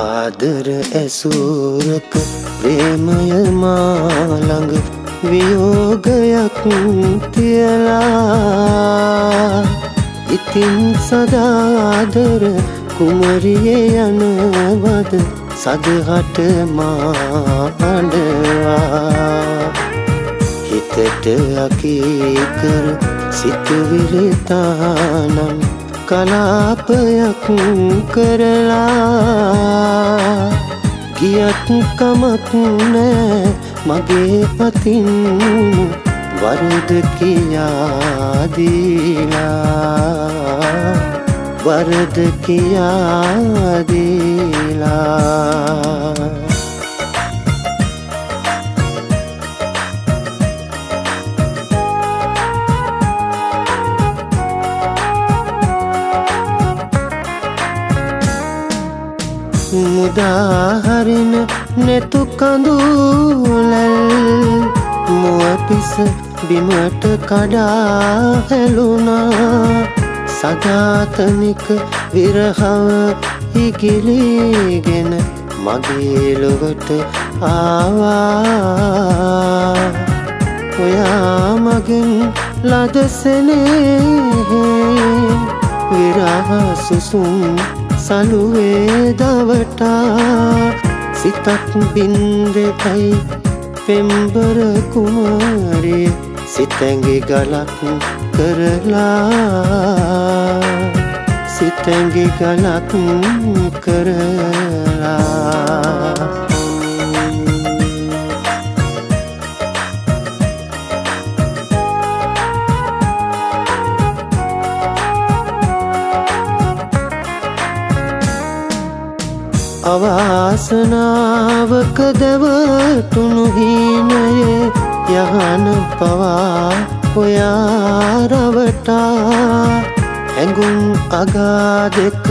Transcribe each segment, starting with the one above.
ආදර ඇසූරක ප්‍රේමය මාළඟ වියෝගයක් තියලා. ඉතින් සදාදර කුමරියේ යනවද සදහට මාඩවා. හිතට අකීකර සිතුවිලිතානම් කලාපයක් කරලා. ගියත් කමක් නෑ. මගේ පතින් වරද කියාදීලා. වරද කියාදීලා. මුදාහරින නැතු කඳුලල් මුවපිස බිමට කඩා හැලුණා සජාතනික විරහව ඉගිලීගෙන මගේ ලොවට ආවා. ඔයා මගෙන් ලදසනේ විරහ සුසුම් සලුවේ දවටා සිතක් බින්දෙකයි පෙම්බර කුමාරේ සිතැඟි ගලක් කරලා සිතැඟි ගලක් කරලා අවාසනාවක දැවටුණු හීනයේ යහන පවා ඔයාරවටා. ඇඟුම් අගා දෙක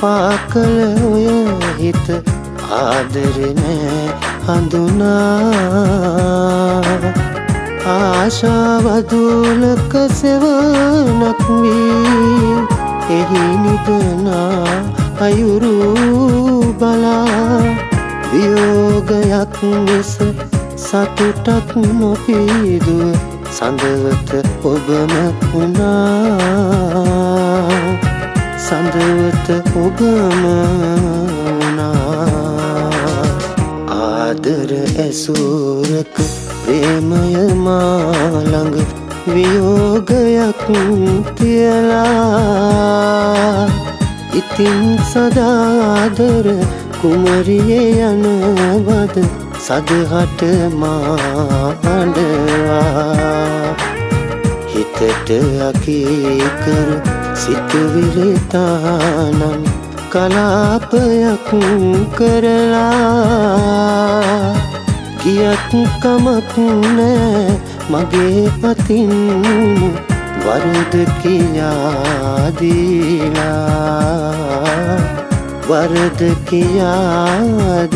පාකල ඔය හිත ආදරනෑ හඳුනා. ආශාවදුලක සෙවනක් වී එහි නිදනා. අයුරු බලා වියෝගයක් ලෙස සතුටක් නොපීදුව සඳවත ඔබම වුණා. සඳවත ඔබම ආදර ඇසූරක ප්‍රේමය මාළඟ වියෝගයක් තියලා ඉතින් සදාදර කුමරියේ යනවද? සදහට මාඩවා. හිතට අකීකර සිතුවිලිතානම් කලාපයක් කරලා. ගියත් කමක් නෑ මගේ පතින් වරද කියාදීලා? වරද කියාදීලා?